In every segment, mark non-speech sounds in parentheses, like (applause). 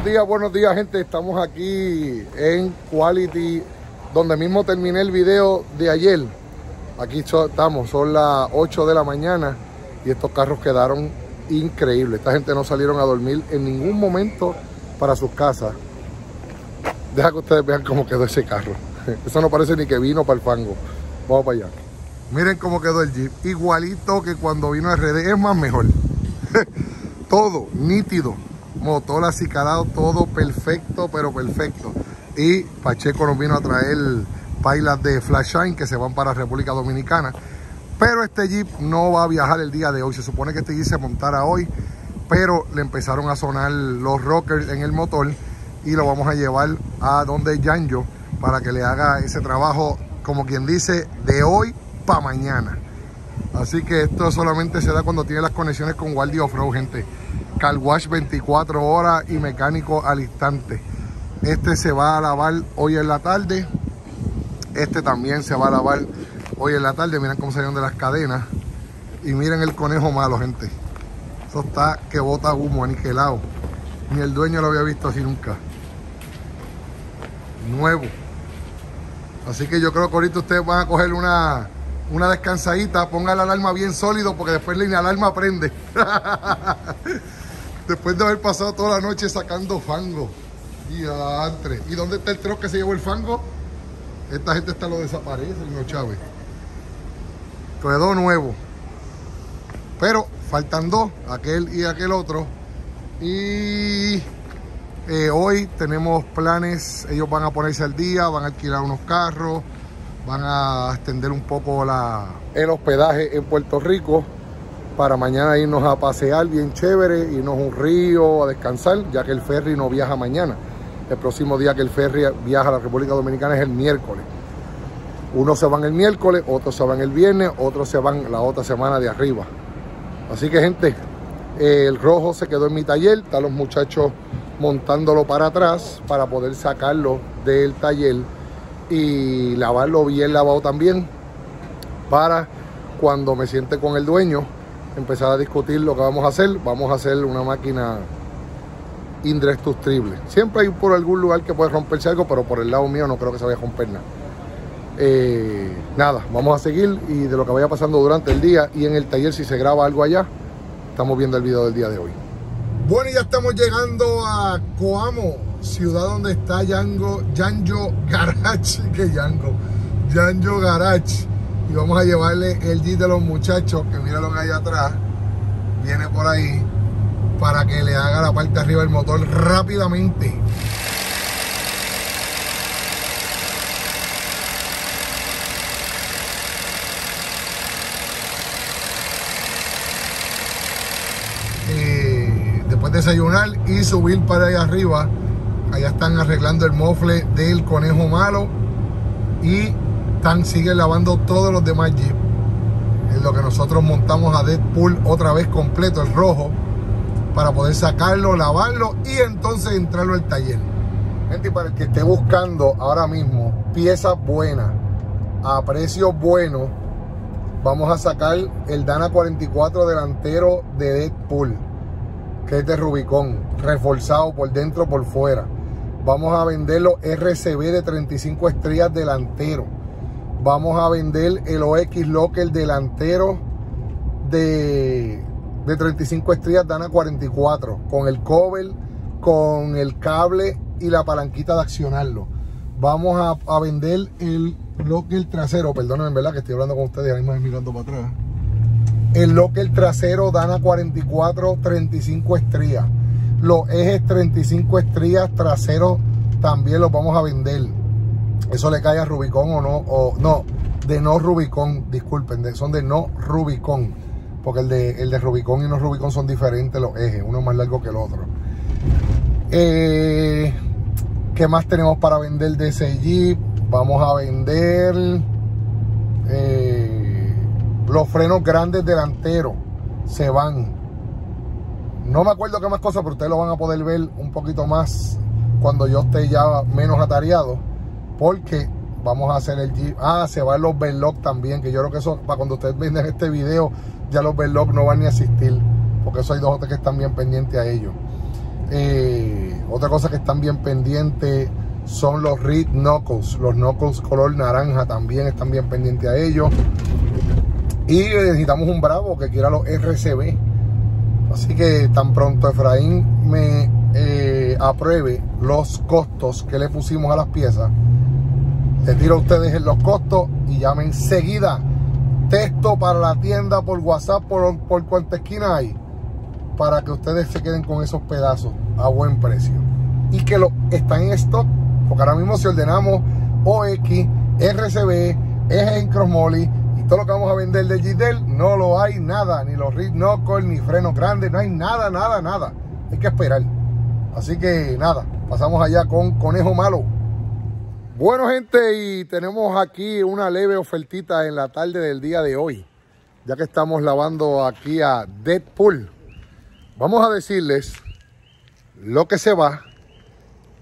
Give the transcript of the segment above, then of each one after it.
Buenos días, buenos días gente. Estamos aquí en Quality, donde mismo terminé el video de ayer. Aquí estamos, son las 8 de la mañana y estos carros quedaron increíbles. Esta gente no salieron a dormir en ningún momento para sus casas. Deja que ustedes vean cómo quedó ese carro. (laughs) Eso no parece ni que vino para el fango. Vamos para allá. Miren cómo quedó el Jeep. Igualito que cuando vino RD. Es más mejor. (laughs) todo nítido. Motor acicalado, todo perfecto, pero perfecto. Y Pacheco nos vino a traer pailas de Flashshine que se van para República Dominicana. Pero este Jeep no va a viajar el día de hoy. Se supone que este Jeep se montara hoy, pero le empezaron a sonar los rockers en el motor y lo vamos a llevar a donde Janjo para que le haga ese trabajo, como quien dice, de hoy para mañana. Así que esto solamente se da cuando tiene las conexiones con Guardia Offroad, gente. Car wash 24 horas y mecánico al instante. Este se va a lavar hoy en la tarde. Este también se va a lavar hoy en la tarde. Miren cómo salieron de las cadenas. Y miren el conejo malo, gente. Eso está que bota humo, aniquilado. Ni el dueño lo había visto así nunca. Nuevo. Así que yo creo que ahorita ustedes van a coger una una descansadita, ponga la alarma bien sólido porque después la alarma prende. (laughs) después de haber pasado toda la noche sacando fango. Y entre. ¿Y dónde está el trozo que se llevó el fango? Esta gente está lo desaparece, no Chávez. Quedó nuevo. Pero faltan dos, aquel y aquel otro. Y eh, hoy tenemos planes, ellos van a ponerse al día, van a alquilar unos carros van a extender un poco la, el hospedaje en Puerto Rico para mañana irnos a pasear bien chévere, irnos a un río a descansar, ya que el ferry no viaja mañana. El próximo día que el ferry viaja a la República Dominicana es el miércoles. Unos se van el miércoles, otros se van el viernes, otros se van la otra semana de arriba. Así que gente, el rojo se quedó en mi taller, están los muchachos montándolo para atrás para poder sacarlo del taller y lavarlo bien lavado también para cuando me siente con el dueño empezar a discutir lo que vamos a hacer. Vamos a hacer una máquina indestructible. Siempre hay por algún lugar que puede romperse algo, pero por el lado mío no creo que se vaya a romper nada. Eh, nada, vamos a seguir y de lo que vaya pasando durante el día y en el taller si se graba algo allá, estamos viendo el video del día de hoy. Bueno, ya estamos llegando a Coamo, ciudad donde está Yango, Yanjo Garage, (laughs) que Yango, Yanjo Garage. Y vamos a llevarle el Jeep de los muchachos, que mira lo que hay atrás, viene por ahí, para que le haga la parte arriba del motor rápidamente. Eh, después desayunar y subir para allá arriba Allá están arreglando el mofle del conejo malo. Y están, siguen lavando todos los demás Jeep. En lo que nosotros montamos a Deadpool otra vez completo, el rojo. Para poder sacarlo, lavarlo y entonces entrarlo al taller. Gente, para el que esté buscando ahora mismo piezas buenas a precios buenos, vamos a sacar el Dana 44 delantero de Deadpool, que es de Rubicon, reforzado por dentro por fuera. Vamos a vender los RCB de 35 estrellas delantero. Vamos a vender el OX Locker delantero de, de 35 estrellas Dana 44. Con el cover, con el cable y la palanquita de accionarlo. Vamos a, vender el locker trasero. Perdónenme, ¿verdad? Que estoy hablando con ustedes. Ahí me mirando para atrás. El locker trasero Dana 44 35 estrellas los ejes 35 estrellas traseros también los vamos a vender. Eso le cae a Rubicon o no, o no, de no Rubicon, disculpen, son de no Rubicon. Porque el de, el de Rubicon y no Rubicon son diferentes los ejes, uno más largo que el otro. Eh, ¿Qué más tenemos para vender de ese Jeep? Vamos a vender eh, los frenos grandes delanteros. Se van. No me acuerdo qué más cosas, pero ustedes lo van a poder ver un poquito más cuando yo esté ya menos atareado. Porque vamos a hacer el Jeep. Ah, se van los Verlock también, que yo creo que eso, para cuando ustedes ven este video, ya los Verlock no van ni a asistir. Porque eso hay dos o tres que están bien pendientes a ellos. Eh, Otra cosa que están bien pendientes son los Reed Knuckles. Los Knuckles color naranja también están bien pendientes a ellos. Y necesitamos un Bravo que quiera los RCB. Así que tan pronto Efraín me eh, apruebe los costos que le pusimos a las piezas, le tiro a ustedes los costos y llamen enseguida texto para la tienda por WhatsApp, por, por cuanta esquina hay, para que ustedes se queden con esos pedazos a buen precio. Y que lo están en stock, porque ahora mismo si ordenamos OX, RCB, eje en todo lo que vamos a vender de Gidel, no lo hay nada, ni los Knuckle, ni frenos grandes, no hay nada, nada, nada. Hay que esperar. Así que nada, pasamos allá con Conejo Malo. Bueno gente, y tenemos aquí una leve ofertita en la tarde del día de hoy. Ya que estamos lavando aquí a Deadpool. Vamos a decirles lo que se va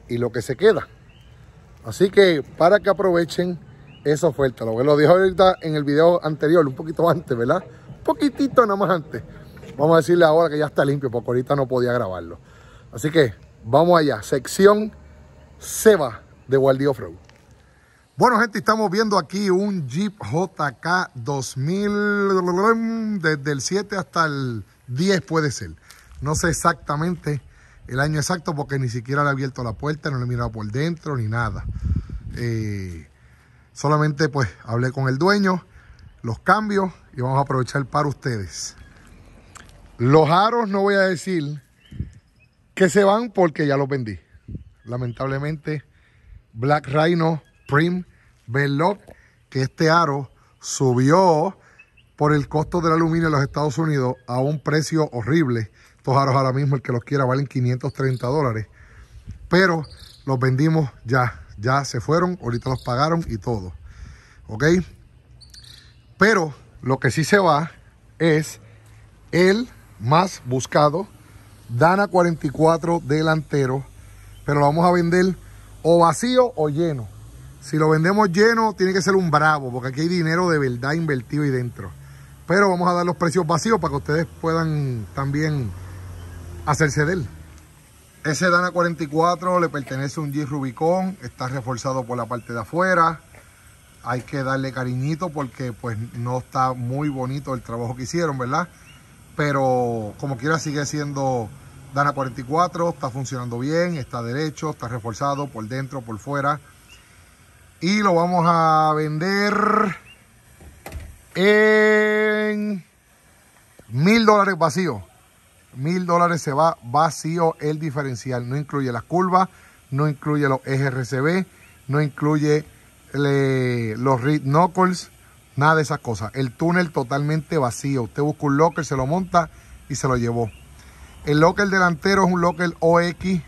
y lo que se queda. Así que para que aprovechen esa oferta. Lo que lo dije ahorita en el video anterior, un poquito antes, ¿verdad? Un poquitito nada más antes. Vamos a decirle ahora que ya está limpio porque ahorita no podía grabarlo. Así que vamos allá. Sección Seba de Waldi Offroad. Bueno, gente, estamos viendo aquí un Jeep JK 2000, desde el 7 hasta el 10 puede ser. No sé exactamente el año exacto porque ni siquiera le he abierto la puerta, no le he mirado por dentro ni nada. Eh, solamente pues hablé con el dueño, los cambios y vamos a aprovechar para ustedes. Los aros no voy a decir que se van porque ya los vendí. Lamentablemente, Black Rhino Prim Belloc, que este aro subió por el costo del aluminio en los Estados Unidos a un precio horrible. Estos aros ahora mismo, el que los quiera, valen 530 dólares. Pero los vendimos ya, ya se fueron, ahorita los pagaron y todo. ¿Ok? Pero lo que sí se va es el más buscado, Dana 44 delantero, pero lo vamos a vender o vacío o lleno. Si lo vendemos lleno, tiene que ser un bravo, porque aquí hay dinero de verdad invertido ahí dentro. Pero vamos a dar los precios vacíos para que ustedes puedan también hacerse de él. Ese Dana 44 le pertenece a un Jeep Rubicon, está reforzado por la parte de afuera. Hay que darle cariñito porque pues no está muy bonito el trabajo que hicieron, ¿verdad? Pero como quiera sigue siendo Dana 44, está funcionando bien, está derecho, está reforzado por dentro, por fuera y lo vamos a vender en mil dólares vacío. Mil dólares se va vacío el diferencial. No incluye las curvas, no incluye los ejes RCB, no incluye los Reed Knuckles, nada de esas cosas. El túnel totalmente vacío. Usted busca un locker, se lo monta y se lo llevó. El locker delantero es un locker OX,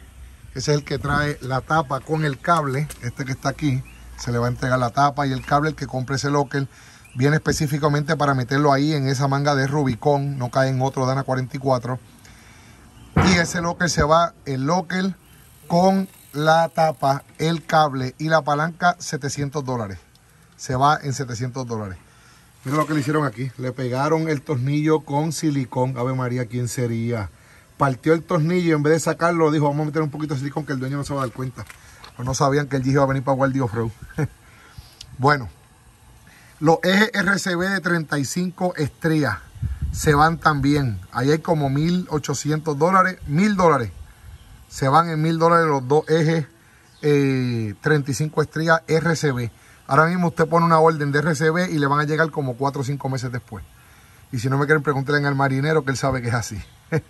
es el que trae la tapa con el cable, este que está aquí se le va a entregar la tapa y el cable, el que compre ese locker, viene específicamente para meterlo ahí en esa manga de Rubicon, no cae en otro Dana 44. Y ese locker se va, el locker con la tapa, el cable y la palanca, 700 dólares. Se va en 700 dólares. Miren lo que le hicieron aquí. Le pegaron el tornillo con silicón. Ave María, ¿quién sería? Partió el tornillo y en vez de sacarlo, dijo, vamos a meter un poquito de silicón que el dueño no se va a dar cuenta. Pues no sabían que el G iba a venir para Guardia Offroad. (laughs) bueno, los ejes RCB de 35 estrellas se van también. Ahí hay como 1.800 dólares, 1.000 dólares. Se van en 1.000 dólares los dos ejes 35 eh, estrellas RCB. Ahora mismo usted pone una orden de RCB y le van a llegar como 4 o 5 meses después. Y si no me quieren, pregúntenle al marinero que él sabe que es así. (laughs)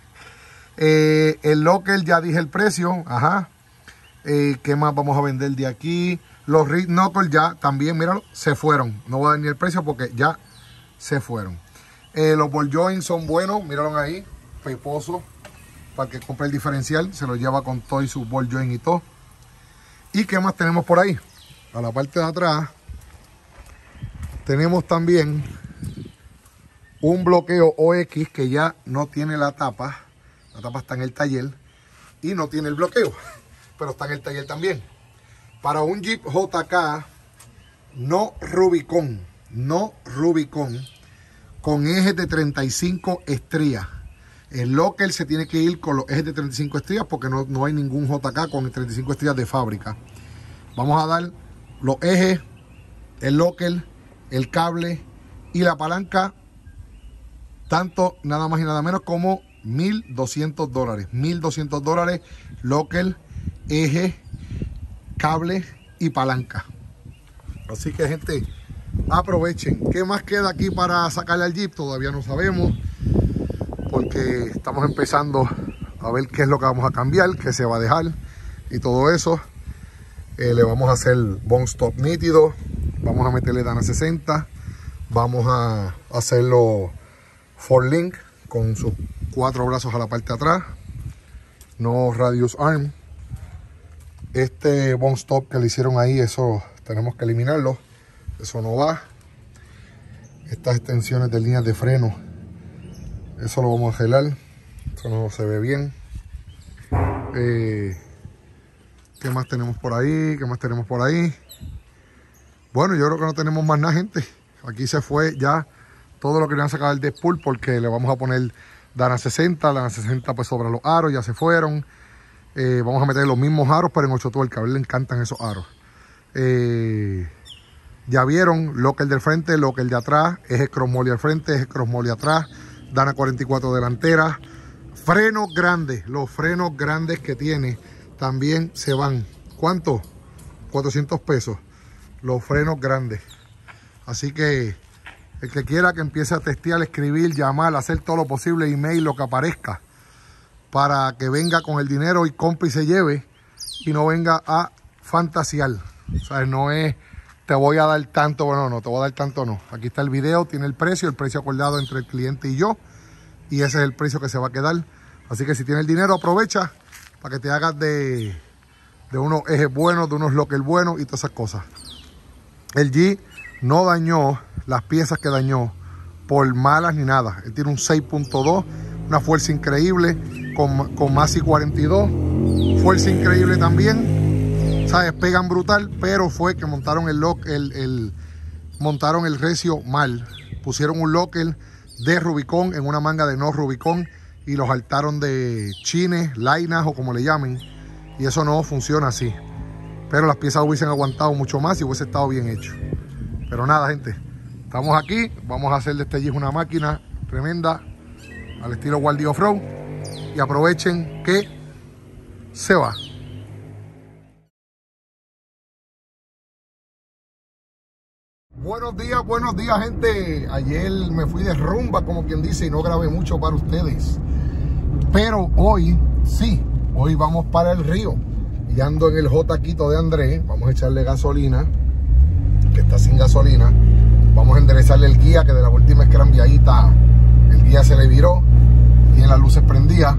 eh, el locker ya dije el precio. Ajá. Eh, ¿Qué más vamos a vender de aquí? Los Reed Knuckles ya también, míralo, se fueron. No voy a dar ni el precio porque ya se fueron. Eh, los ball joints son buenos, míralo ahí, peposo. Para que compre el diferencial, se lo lleva con todo y su ball joint y todo. ¿Y qué más tenemos por ahí? A la parte de atrás tenemos también un bloqueo OX que ya no tiene la tapa. La tapa está en el taller y no tiene el bloqueo (laughs) pero está en el taller también. Para un Jeep JK, no Rubicon, no Rubicon, con ejes de 35 estrías. El locker se tiene que ir con los ejes de 35 estrellas porque no, no hay ningún JK con 35 estrellas de fábrica. Vamos a dar los ejes, el locker, el cable y la palanca, tanto nada más y nada menos como 1.200 dólares. 1.200 dólares, locker, eje, cable y palanca. Así que gente, aprovechen. ¿Qué más queda aquí para sacarle al Jeep? Todavía no sabemos porque estamos empezando a ver qué es lo que vamos a cambiar, qué se va a dejar y todo eso. Eh, le vamos a hacer bone stop nítido, vamos a meterle Dana 60, vamos a hacerlo for link con sus cuatro brazos a la parte de atrás, no radius arm. Este bone stop que le hicieron ahí, eso tenemos que eliminarlo, eso no va. Estas extensiones de líneas de freno eso lo vamos a gelar. Eso no se ve bien. Eh, ¿Qué más tenemos por ahí? ¿Qué más tenemos por ahí? Bueno, yo creo que no tenemos más nada, gente. Aquí se fue ya todo lo que le han sacado del Deadpool porque le vamos a poner Dana 60. Dana 60 pues sobre los aros, ya se fueron. Eh, vamos a meter los mismos aros, pero en 8 tuercas. A él le encantan esos aros. Eh, ya vieron, lo que el del frente, lo que el de atrás, eje cross al frente, eje cross atrás. Dana 44 delantera. Frenos grandes, los frenos grandes que tiene también se van. ¿Cuánto? 400 pesos. Los frenos grandes. Así que el que quiera que empiece a testear, escribir, llamar, hacer todo lo posible, email, lo que aparezca, para que venga con el dinero y compre y se lleve y no venga a fantasear. O sea, no es te voy a dar tanto, bueno, no, te voy a dar tanto, no. Aquí está el video, tiene el precio, el precio acordado entre el cliente y yo. Y ese es el precio que se va a quedar. Así que si tienes el dinero, aprovecha para que te hagas de, de unos ejes buenos, de unos lockers buenos y todas esas cosas. El G no dañó las piezas que dañó por malas ni nada. Él tiene un 6.2, una fuerza increíble con, con Masi 42. Fuerza increíble también ¿sabes? Pegan brutal, pero fue que montaron el lock, el, montaron el recio mal. Pusieron un locker de Rubicón en una manga de no Rubicón y los saltaron de chines, lainas o como le llamen. Y eso no funciona así. Pero las piezas hubiesen aguantado mucho más y hubiese estado bien hecho. Pero nada, gente. Estamos aquí. Vamos a hacer de este una máquina tremenda al estilo Waldi Off-Road. Y aprovechen que se va. Buenos días, buenos días gente. Ayer me fui de rumba, como quien dice, y no grabé mucho para ustedes. Pero hoy, sí, hoy vamos para el río. Y ando en el J Quito de Andrés. Vamos a echarle gasolina, que está sin gasolina. Vamos a enderezarle el guía, que de la última escrambiadita el guía se le viró. Tiene las luces prendidas.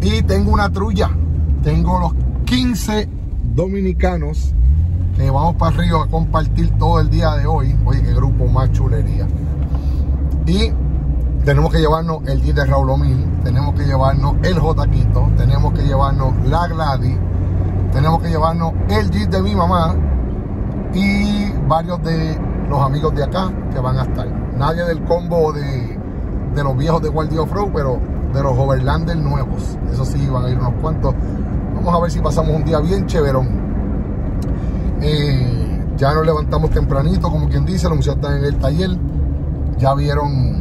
Y tengo una trulla. Tengo los 15 dominicanos vamos para arriba a compartir todo el día de hoy. Oye, qué grupo más chulería. Y tenemos que llevarnos el Jeep de Raúl Omil, tenemos que llevarnos el Jotaquito, tenemos que llevarnos la Gladys, tenemos que llevarnos el Jeep de mi mamá y varios de los amigos de acá que van a estar. Nadie del combo de, de los viejos de Guardia Off-Road, pero de los Overlanders nuevos. Eso sí, van a ir unos cuantos. Vamos a ver si pasamos un día bien chéverón. Eh, ya nos levantamos tempranito, como quien dice, los museos están en el taller. Ya vieron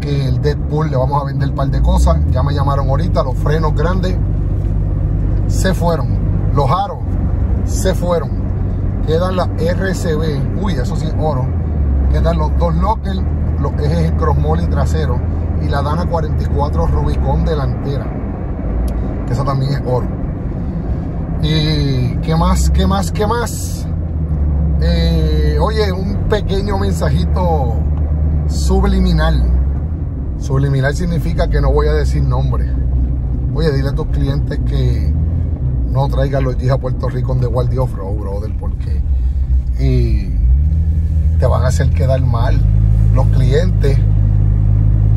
que el Deadpool le vamos a vender un par de cosas. Ya me llamaron ahorita, los frenos grandes se fueron. Los aros se fueron. Quedan las RCB, uy, eso sí oro. Quedan los dos lockers, los ejes cross trasero y la Dana 44 Rubicon delantera. Que eso también es oro. ¿Y qué más? ¿Qué más? ¿Qué más? Eh, oye, un pequeño mensajito subliminal. Subliminal significa que no voy a decir nombre. Oye, dile a tus clientes que no traigan los Jeeps a Puerto Rico de Guardia Off-Road, brother, porque y te van a hacer quedar mal. Los clientes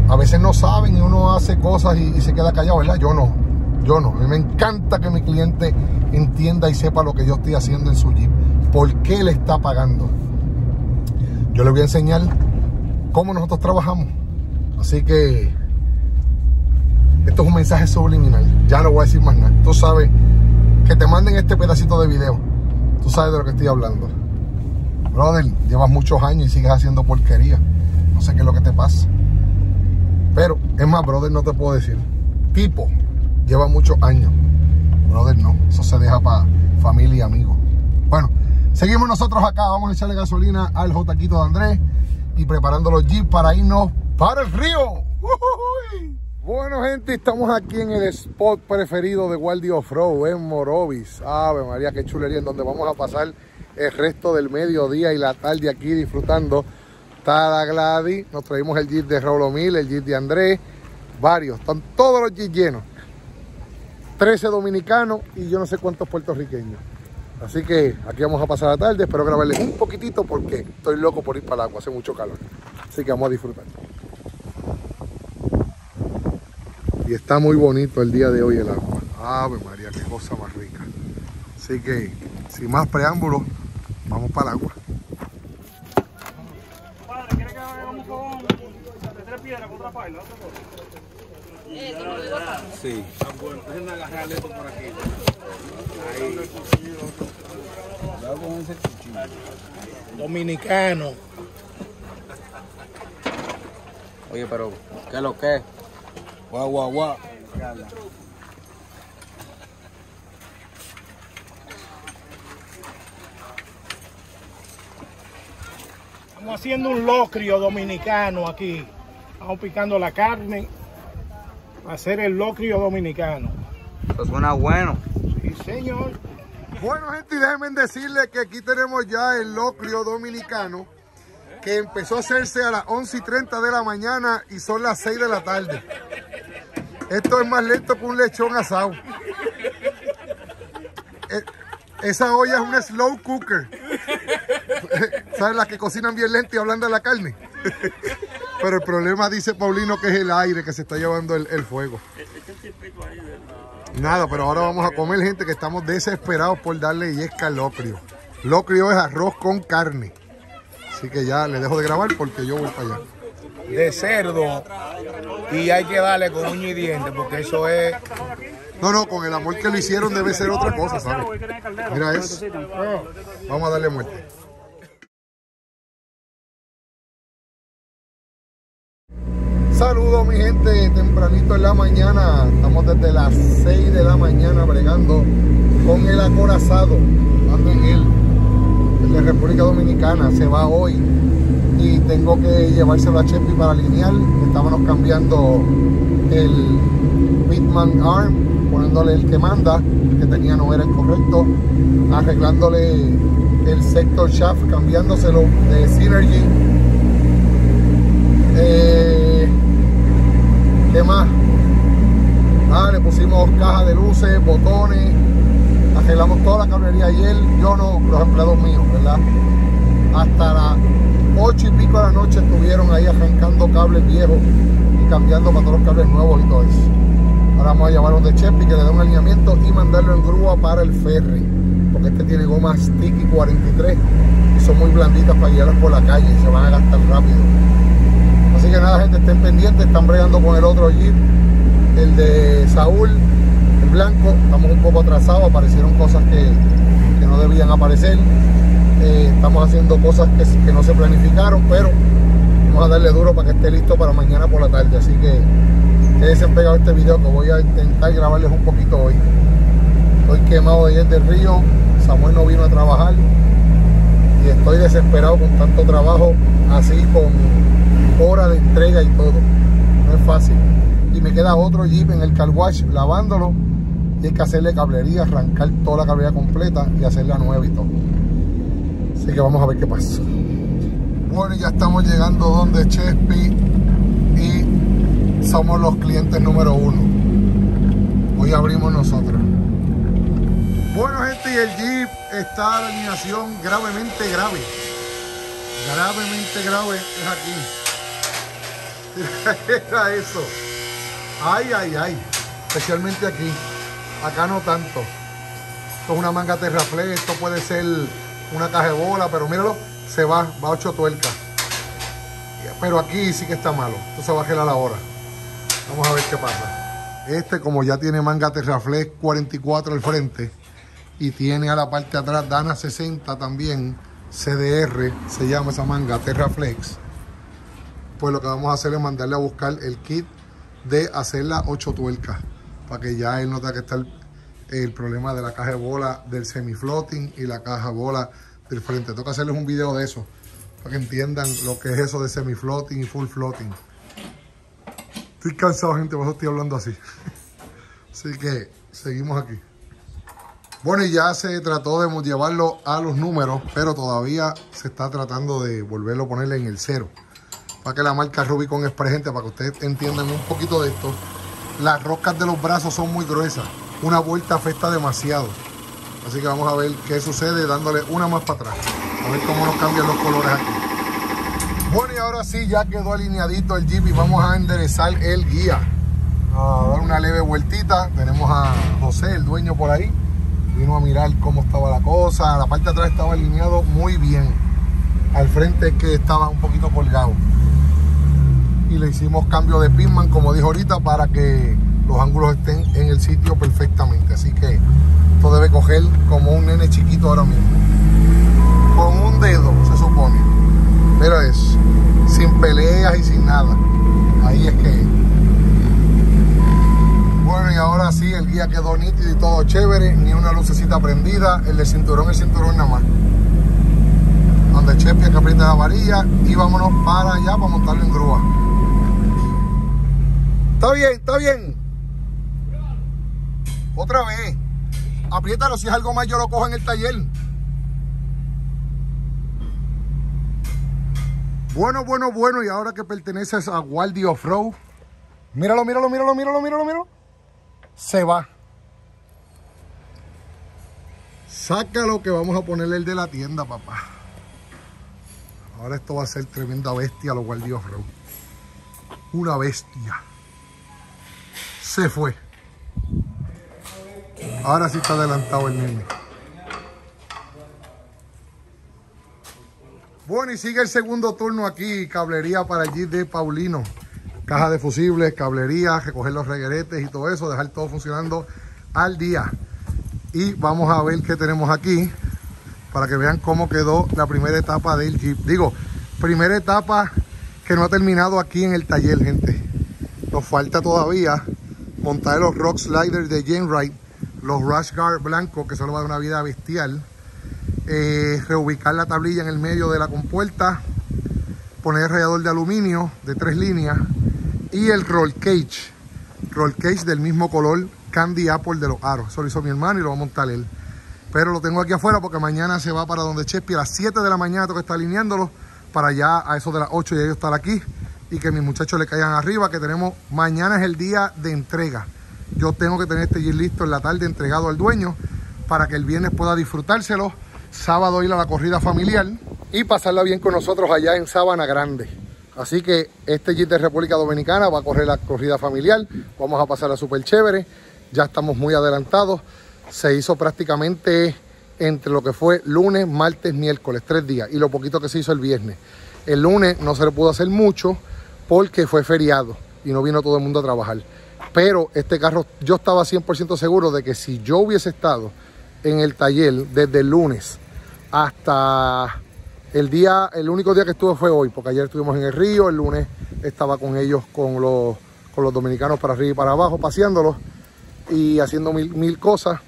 a veces no saben y uno hace cosas y, se queda callado, ¿verdad? Yo no. Yo no. A mí me encanta que mi cliente entienda y sepa lo que yo estoy haciendo en su Jeep. ¿Por qué le está pagando? Yo le voy a enseñar cómo nosotros trabajamos. Así que Esto es un mensaje subliminal. Ya no voy a decir más nada. Tú sabes que te manden este pedacito de video. Tú sabes de lo que estoy hablando. Brother, llevas muchos años y sigues haciendo porquería. No sé qué es lo que te pasa. Pero, es más, brother, no te puedo decir. Tipo, lleva muchos años. Brother, no. Eso se deja para familia y amigos. Bueno, seguimos nosotros acá. Vamos a echarle gasolina al Jotaquito de Andrés y preparando los jeeps para irnos para el río. Bueno, gente, estamos aquí en el spot preferido de Waldi Offroad en Morovis. Ave María, qué chulería, en donde vamos a pasar el resto del mediodía y la tarde aquí disfrutando. La Gladys, nos traímos el jeep de Raúl Mil, el jeep de Andrés, varios, están todos los jeeps llenos. 13 dominicanos y yo no sé cuántos puertorriqueños. Así que aquí vamos a pasar la tarde, espero grabarles un poquitito porque estoy loco por ir para el agua, hace mucho calor. Así que vamos a disfrutar. Y está muy bonito el día de hoy el agua. Ave María, qué cosa más rica. Así que, sin más preámbulos, vamos para el agua. Piedras con otra paila? ¿Otra cosa? Sí. Bueno, déjenme agarrar esto por aquí. Ahí. Cuidado con ese cuchillo. Dominicano. Oye, pero, ¿qué es lo que es? Guau, guau, guau. Estamos haciendo un locrio dominicano aquí. Estamos picando la carne para hacer el locrio dominicano. Eso suena bueno. Sí, señor. Bueno, gente, y déjenme decirles que aquí tenemos ya el locrio dominicano que empezó a hacerse a las 11 y 30 de la mañana y son las 6 de la tarde. Esto es más lento que un lechón asado. Eh, Esa olla es un slow cooker. (laughs) ¿Sabes? Las que cocinan bien lento y hablan de la carne. Pero el problema, dice Paulino, que es el aire que se está llevando el, el fuego. Nada, pero ahora vamos a comer, gente, que estamos desesperados por darle yesca al locrio. Locrio es arroz con carne. Así que ya le dejo de grabar porque yo voy para allá. de cerdo y hay que darle con uña y diente porque eso es No, no, con el amor que lo hicieron debe ser otra cosa, ¿sabes? Mira eso. Vamos a darle muerte. Saludos mi gente, tempranito en la mañana, estamos desde las 6 de la mañana bregando con el acorazado, ando en él, el de República Dominicana, se va hoy. Y tengo que llevárselo a Chepi para alinear, estábamos cambiando el Bitman Arm, poniéndole el que manda, que tenía no era el correcto, arreglándole el sector shaft, cambiándoselo de Synergy. Eh, ¿Qué más? Le pusimos caja de luces, botones, arreglamos toda la cablería ayer, yo no, los empleados míos, ¿verdad? Hasta las 8 y pico de la noche estuvieron ahí arrancando cables viejos y cambiando para todos los cables nuevos y todo eso. Ahora vamos a llevarlo de Chepi que le dé un alineamiento y mandarlo en grúa para el ferry. Porque este tiene gomas Sticky 43 y son muy blanditas para guiarlas por la calle y se van a gastar rápido. Que nada, gente, estén pendientes, están bregando con el otro Jeep, el de Saúl, en blanco. Estamos un poco atrasados, aparecieron cosas que, que no debían aparecer. Eh, estamos haciendo cosas que, que no se planificaron, pero vamos a darle duro para que esté listo para mañana por la tarde. Así que quédense pegados a este video que voy a intentar grabarles un poquito hoy. Estoy quemado de ayer del río, Samuel no vino a trabajar y estoy desesperado con tanto trabajo así con hora de entrega y todo. No es fácil. Y me queda otro Jeep en el car wash lavándolo y hay que hacerle cablería, arrancar toda la cablería completa y hacerla nueva y todo. Así que vamos a ver qué pasa. Bueno, ya estamos llegando donde Chespi y somos los clientes número uno. Hoy abrimos nosotros. Bueno, gente, y el Jeep está la alineación gravemente grave. Gravemente grave es aquí. (laughs) Era eso. Ay, ay, ay. Especialmente aquí. Acá no tanto. Esto es una manga terraflex. Esto puede ser una caja de bola, pero míralo, se va, va 8 tuercas. Pero aquí sí que está malo. Se va a gelar ahora. Vamos a ver qué pasa. Este, como ya tiene manga Terraflex 44 al frente y tiene a la parte de atrás Dana 60 también, CDR, se llama esa manga Terraflex, pues lo que vamos a hacer es mandarle a buscar el kit de hacer las 8 tuercas, para que ya él no tenga que estar el problema de la caja de bola del semi-floating y la caja de bola del frente. Toca hacerles un video de eso, para que entiendan lo que es eso de semi-floating y full floating. Estoy cansado, gente, por eso estoy hablando así. (laughs) Así que seguimos aquí. Bueno, y ya se trató de llevarlo a los números, pero todavía se está tratando de volverlo a ponerle en el cero. Que la marca Rubicon es presente, para que ustedes entiendan un poquito de esto. Las roscas de los brazos son muy gruesas. Una vuelta afecta demasiado. Así que vamos a ver qué sucede dándole una más para atrás. A ver cómo nos cambian los colores aquí. Bueno, y ahora sí, ya quedó alineadito el Jeep y vamos a enderezar el guía. A dar una leve vueltita. Tenemos a José, el dueño, por ahí. Vino a mirar cómo estaba la cosa. La parte de atrás estaba alineado muy bien. Al frente es que estaba un poquito colgado. Y le hicimos cambio de pinman, como dijo ahorita, para que los ángulos estén en el sitio perfectamente. Así que esto debe coger como un nene chiquito ahora mismo. Con un dedo, se supone. Mira eso. Sin peleas y sin nada. Ahí es que. Bueno, y ahora sí, el guía quedó nítido y todo chévere. Ni una lucecita prendida. El de cinturón, el cinturón nada más. Donde Chepi aprieta la varilla. Y vámonos para allá para montarlo en grúa. Está bien, está bien. Otra vez. Apriétalo. Si es algo más, yo lo cojo en el taller. Bueno, bueno, bueno, y ahora que perteneces a Waldi Off-Road, míralo, míralo, míralo, míralo, míralo, míralo. Se va. Sácalo que vamos a ponerle el de la tienda, papá. Ahora esto va a ser tremenda bestia, los Waldi Off-Road. Una bestia. Se fue. Ahora sí está adelantado el nene. Bueno, y sigue el segundo turno aquí, cablería para allí de Paulino. Caja de fusibles, cablería, recoger los regueretes y todo eso, dejar todo funcionando al día. Y vamos a ver qué tenemos aquí para que vean cómo quedó la primera etapa del Jeep. Digo, primera etapa que no ha terminado aquí en el taller, gente. Nos falta todavía montar los Rock Sliders de Wright, los Rush Guard blancos, que solo va a dar una vida bestial eh, reubicar la tablilla en el medio de la compuerta, poner el radiador de aluminio de tres líneas y el roll cage, roll cage del mismo color Candy Apple de los aros. Eso lo hizo mi hermano y lo va a montar él. Pero lo tengo aquí afuera porque mañana se va para donde Chespi a las 7 de la mañana tengo que estar alineándolo para ya a eso de las 8 y ellos estar aquí y que mis muchachos le caigan arriba que tenemos mañana es el día de entrega. Yo tengo que tener este Jeep listo en la tarde entregado al dueño para que el viernes pueda disfrutárselo sábado ir a la corrida familiar y pasarla bien con nosotros allá en Sabana Grande. Así que este Jeep de República Dominicana va a correr la corrida familiar, vamos a pasarla súper chévere, ya estamos muy adelantados, se hizo prácticamente entre lo que fue lunes, martes, miércoles, tres días y lo poquito que se hizo el viernes. El lunes no se le pudo hacer mucho porque fue feriado y no vino todo el mundo a trabajar. Pero este carro, yo estaba 100% seguro de que si yo hubiese estado en el taller desde el lunes hasta el día, el único día que estuve fue hoy, porque ayer estuvimos en el río, el lunes estaba con ellos, con los, con los dominicanos para arriba y para abajo, paseándolos y haciendo mil, mil cosas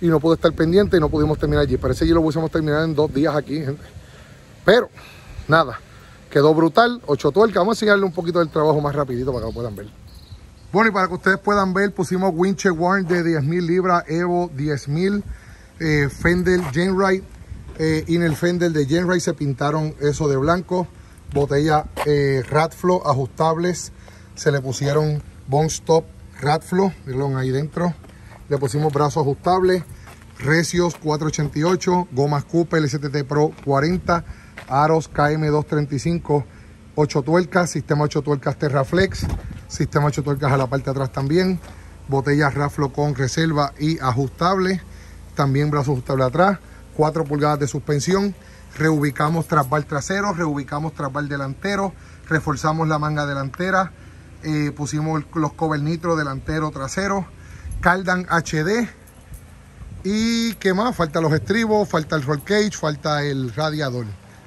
y no pude estar pendiente y no pudimos terminar allí. Parece que lo pudiésemos terminar en dos días aquí, gente. Pero, nada, quedó brutal, ocho tuercas. Vamos a enseñarle un poquito del trabajo más rapidito para que lo puedan ver. Bueno, y para que ustedes puedan ver, pusimos winche warn de 10.000 libras, Evo 10.000, eh, Fender Genrite eh, y en el Fender de Genrite se pintaron eso de blanco, botella eh, ajustables, se le pusieron Bone Stop Ratflow, miren ahí dentro, le pusimos brazos ajustables, recios 488, gomas Cooper STT Pro 40, aros KM235, 8 tuercas, sistema 8 tuercas Terraflex, sistema 8 tuercas a la parte de atrás también, botellas Raflo con reserva y ajustable, también brazos ajustables atrás, 4 pulgadas de suspensión, reubicamos trasval trasero, reubicamos trasval delantero, reforzamos la manga delantera, eh, pusimos los cover nitro delantero, trasero, Cardan HD. Y qué más, falta los estribos, falta el roll cage, falta el radiador.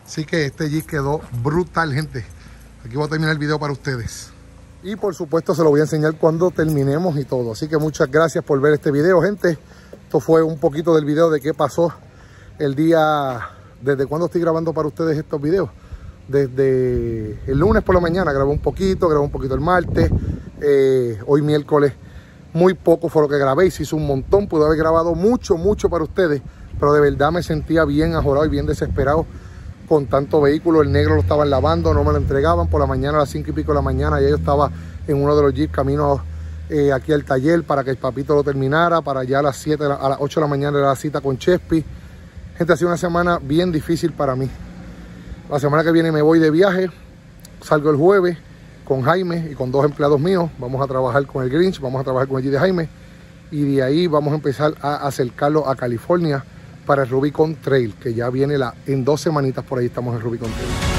Así que este Jeep quedó brutal, gente. Aquí voy a terminar el video para ustedes. Y por supuesto se lo voy a enseñar cuando terminemos y todo. Así que muchas gracias por ver este video, gente. Esto fue un poquito del video de qué pasó el día, desde cuando estoy grabando para ustedes estos videos. Desde el lunes por la mañana grabé un poquito, grabé un poquito el martes. Eh, hoy miércoles muy poco fue lo que grabé y se hizo un montón. Pude haber grabado mucho, mucho para ustedes. Pero de verdad me sentía bien ajorado y bien desesperado con tanto vehículo. El negro lo estaban lavando, no me lo entregaban. Por la mañana, a las 5 y pico de la mañana, ya yo estaba en uno de los jeeps camino eh, aquí al taller para que el papito lo terminara. Para ya a las 7, a las 8 de la mañana era la cita con Chespi. Gente, ha sido una semana bien difícil para mí. La semana que viene me voy de viaje. Salgo el jueves con Jaime y con dos empleados míos. Vamos a trabajar con el Grinch, vamos a trabajar con el G de Jaime. Y de ahí vamos a empezar a acercarlo a California para el Rubicon Trail, que ya viene la, en dos semanitas por ahí estamos en Rubicon Trail.